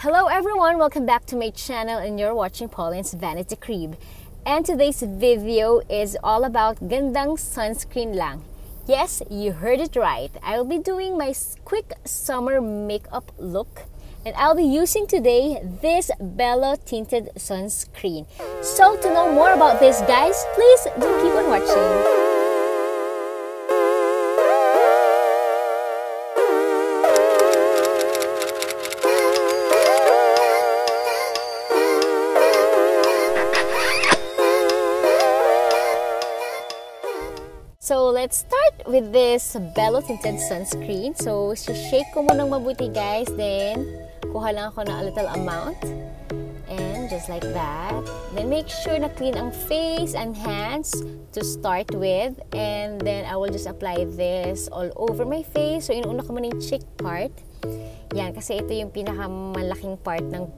Hello everyone, welcome back to my channel and you're watching Pauline's Vanity Crib. And today's video is all about gandang sunscreen lang. Yes, you heard it right. I will be doing my quick summer makeup look and I'll be using today this Bella tinted sunscreen. So to know more about this guys, please do keep on watching. Let's start with this Bello Tinted Sunscreen. So, shake ko muna mabuti guys. Then, kuha lang ako ng a little amount. And just like that. Then, make sure na clean ang face and hands to start with. And then, I will just apply this all over my face. So, inuuna ko muna yung cheek part. Yan, kasi ito yung pinakamalaking part ng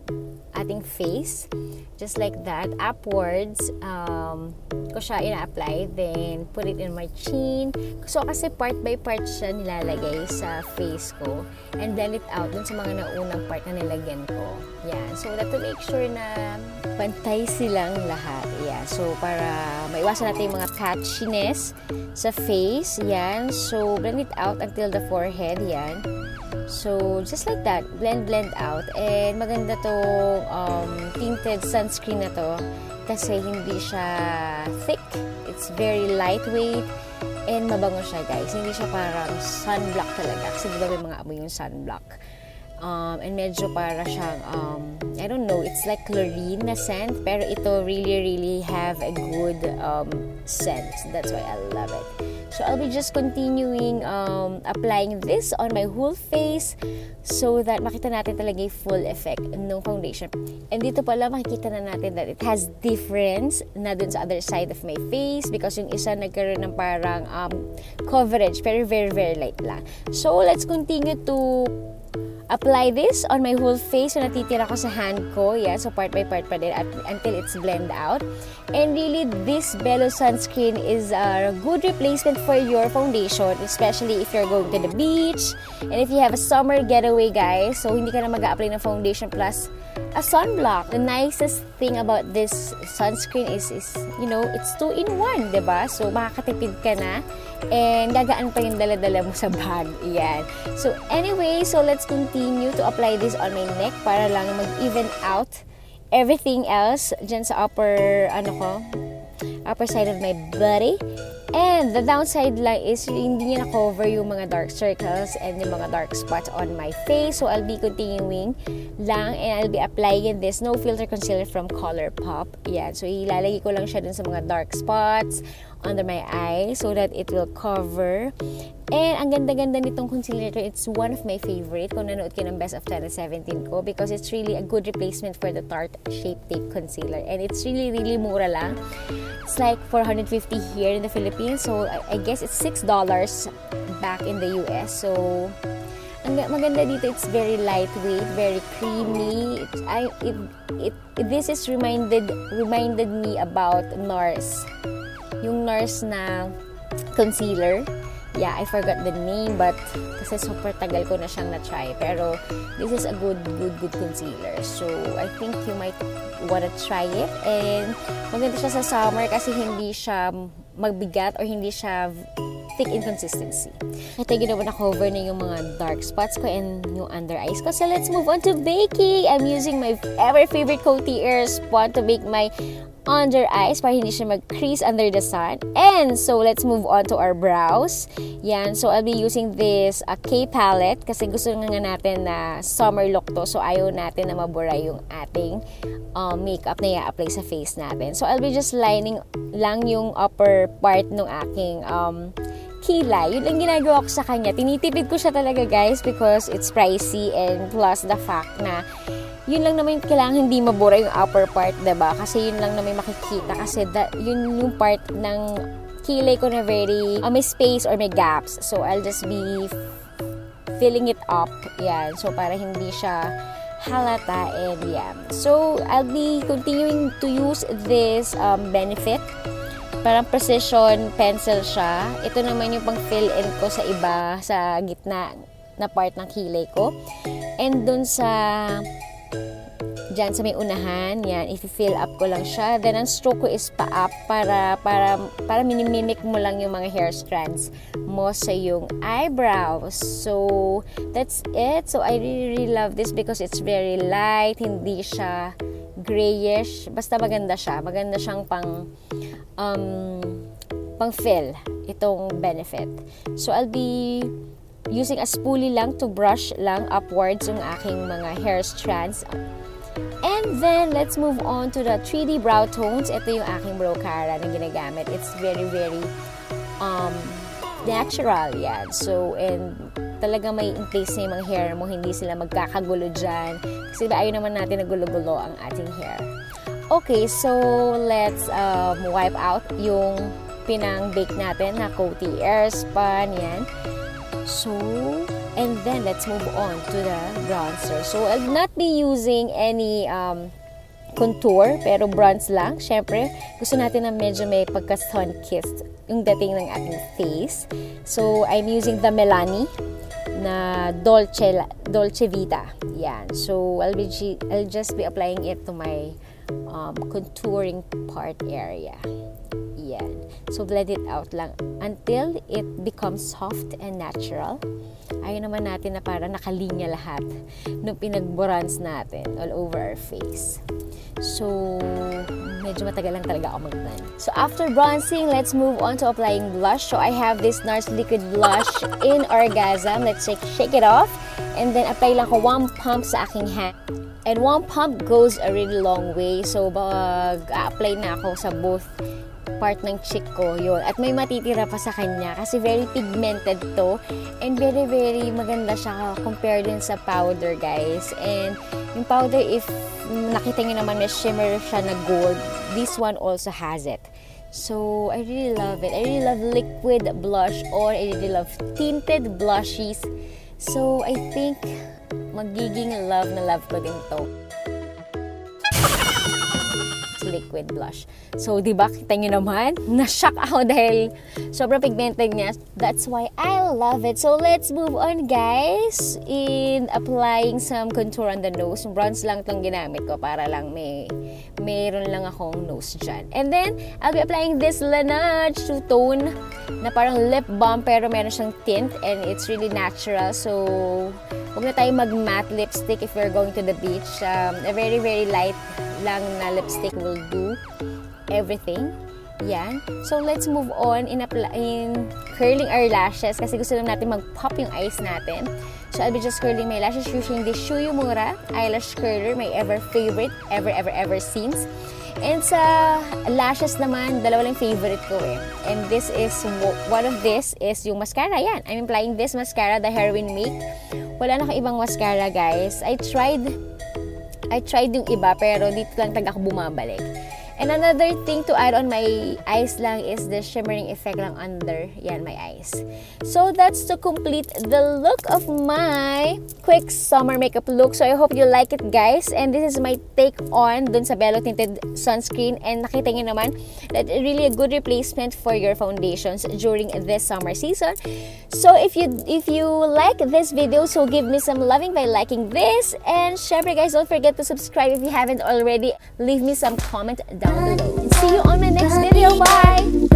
ating face. Just like that, upwards, um, ko siya ina-apply. Then, put it in my chin. So, kasi part by part siya nilalagay sa face ko. And blend it out dun sa mga naunang part na nilagyan ko. Yan. So, that to make sure na pantay silang lahat. Yeah. So, para maiwasan natin yung mga patchiness sa face. Yan. So, blend it out until the forehead. Yan. So, just like that, blend, blend out. And maganda tong um, tinted sunscreen na to kasi hindi siya thick. It's very lightweight and mabango siya, guys. Hindi siya parang sunblock talaga. Kasi di may mga amoy yung sunblock. Um, and medyo para siyang, um, I don't know, it's like chlorine na scent, pero ito really, really have a good um, scent. That's why I love it. So, I'll be just continuing um, applying this on my whole face so that makita natin talaga yung full effect ng foundation. And dito pala makikita na natin that it has difference na dun sa other side of my face because yung isa nagkaroon ng parang um, coverage pero very, very light lang. So, let's continue to apply this on my whole face. So, natitira ko sa hand ko. Yeah, so part by part pa din at, until it's blend out. And really, this Bello sunscreen is a good replacement for your foundation, especially if you're going to the beach and if you have a summer getaway, guys. So, hindi ka na mag-apply ng foundation plus a sunblock. The nicest thing about this sunscreen is, is you know, it's two in one, ba diba? So, makakatipid ka na and gagaan pa yung dala-dala mo sa bag. Yan. So, anyway, so let's continue to apply this on my neck para lang mag-even out everything else dyan sa upper, ano ko, upper side of my body. And the downside lang is hindi niya na-cover yung mga dark circles and yung mga dark spots on my face. So, I'll be continuing lang and I'll be applying this No Filter Concealer from Colourpop. Yan. So, ilalagay ko lang siya dun sa mga dark spots under my eye so that it will cover. And ang ganda-ganda nitong concealer to. It's one of my favorite kung nanood kayo ng Best of 2017 ko because it's really a good replacement for the Tarte Shape Tape Concealer. And it's really, really mura lang. It's like 450 here in the Philippines. So, I guess it's $6 back in the US. So, ang maganda dito, it's very lightweight, very creamy. It, I, it, it, this is reminded reminded me about NARS yung nurse na concealer. Yeah, I forgot the name but kasi super tagal ko na siyang na-try. Pero this is a good, good, good concealer. So, I think you might wanna try it. And maganda siya sa summer kasi hindi siya magbigat or hindi siya thick in consistency. Ito yung ginawa na cover na yung mga dark spots ko and yung under eyes ko. So let's move on to baking. I'm using my ever favorite Coty Air spot to bake my under eyes para hindi siya mag-crease under the sun. And so, let's move on to our brows. Yan. So, I'll be using this uh, K palette kasi gusto nga natin na summer look to. So, ayaw natin na mabura yung ating uh, makeup na i-apply sa face natin. So, I'll be just lining lang yung upper part ng aking um, kilay. Yun lang ginagawa ko sa kanya. Tinitipid ko siya talaga guys because it's pricey and plus the fact na yun lang naman kailangan hindi mabura yung upper part, ba diba? Kasi yun lang naman makikita kasi that, yun yung part ng kilay ko na very, uh, may space or may gaps. So, I'll just be filling it up. Yan. So, para hindi siya halata and yeah. So, I'll be continuing to use this um, Benefit. Parang precision pencil siya. Ito naman yung pang fill in ko sa iba, sa gitna na part ng kilay ko. And dun sa dyan sa may unahan. Yan, i-fill up ko lang siya. Then, ang stroke ko is pa-up para, para, para minimimic mo lang yung mga hair strands mo sa yung eyebrows. So, that's it. So, I really, really love this because it's very light. Hindi siya grayish. Basta maganda siya. Maganda siyang pang, um, pang fill itong benefit. So, I'll be using a spoolie lang to brush lang upwards yung aking mga hair strands And then, let's move on to the 3D brow tones. Ito yung aking brow cara na ginagamit. It's very, very um, natural yan. So, and talaga may in place na yung mga hair mo. Hindi sila magkakagulo dyan. Kasi ba ayaw naman natin na gulo-gulo ang ating hair. Okay, so let's um, wipe out yung pinang-bake natin na Coty Airspun. Yan. So, And then, let's move on to the bronzer. So, I'll not be using any um, contour, pero bronze lang. Siyempre, gusto natin na medyo may pagka-sun-kissed yung dating ng ating face. So, I'm using the Melanie na Dolce, Dolce Vita. Yan. So, I'll, be, I'll just be applying it to my um, contouring part area. Yan. So, blend it out lang until it becomes soft and natural ayaw naman natin na para nakalinya lahat nung pinag-bronze natin all over our face. So, medyo matagal lang talaga ako mag-blend. So, after bronzing, let's move on to applying blush. So, I have this NARS Liquid Blush in Orgasm. Let's shake, shake it off. And then, apply lang ko one pump sa aking hand. And one pump goes a really long way. So, mag-apply na ako sa both part ng cheek ko yun. At may matitira pa sa kanya kasi very pigmented to and very very maganda siya compare din sa powder guys. And yung powder if nakita nyo naman may shimmer siya na gold, this one also has it. So, I really love it. I really love liquid blush or I really love tinted blushes. So, I think magiging love na love ko din to liquid blush. So, di ba, kita nyo naman, na-shock ako dahil sobrang pigmented niya. That's why I love it. So, let's move on, guys, in applying some contour on the nose. Bronze lang itong ginamit ko para lang may, mayroon lang akong nose dyan. And then, I'll be applying this Laneige Two Tone na parang lip balm pero meron siyang tint and it's really natural. So, huwag na tayo mag-matte lipstick if we're going to the beach. Um, a very, very light lang na lipstick will do everything. Yan. So, let's move on in, in curling our lashes kasi gusto lang natin mag-pop yung eyes natin. So, I'll be just curling my lashes using this Shuyu Mura Eyelash Curler, my ever favorite, ever, ever, ever since. And sa lashes naman, dalawa lang favorite ko eh. And this is, one of this is yung mascara. Yan. I'm applying this mascara, the Heroin Make. Wala na akong ibang mascara, guys. I tried I tried yung iba pero dito lang talaga ako bumabalik. And another thing to add on my eyes lang is the shimmering effect lang under yan my eyes. So that's to complete the look of my quick summer makeup look. So I hope you like it guys. And this is my take on dun sa Bello Tinted Sunscreen. And nakita nyo naman that really a good replacement for your foundations during this summer season. So if you if you like this video, so give me some loving by liking this. And syempre guys, don't forget to subscribe if you haven't already. Leave me some comment down. And see you on my next video. Bye!